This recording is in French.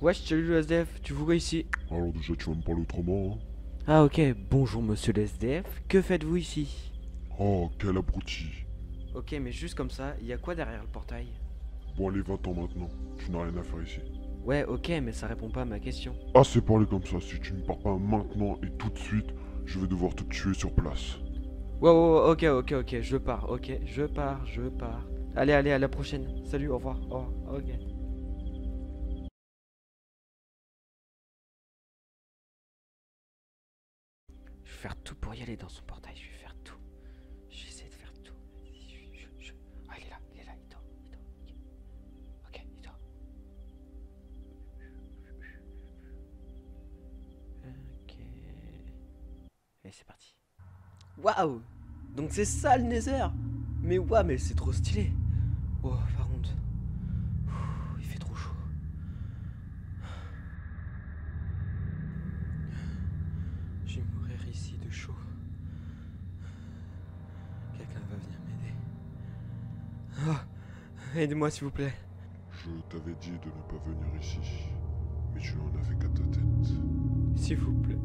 Wesh, salut le SDF, tu vous ici Alors déjà tu vas me parler autrement hein Ah ok, bonjour monsieur le SDF, que faites-vous ici? Oh quel abruti Ok, mais juste comme ça, il y a quoi derrière le portail? Bon allez 20 ans maintenant, tu n'as rien à faire ici. Ouais, ok, mais ça répond pas à ma question. Ah c'est parler comme ça, si tu ne pars pas maintenant et tout de suite, je vais devoir te tuer sur place. Wow, wow, ok, ok, ok, je pars, ok, je pars, je pars. Allez, allez, à la prochaine. Salut, au revoir. Oh, ok. Faire tout pour y aller dans son portail, je vais faire tout. Je vais essayer de faire tout. Ah, il est là, il est là, il dort, il dort. Ok, il dort. Ok. Et c'est parti. Waouh Donc c'est ça le Nether Mais waouh, mais c'est trop stylé Oh, par contre... Il fait trop chaud. Je vais mourir ici de chaud. Quelqu'un va venir m'aider. Ah, Aidez-moi s'il vous plaît. Je t'avais dit de ne pas venir ici, mais tu n'en as fait qu'à ta tête. S'il vous plaît.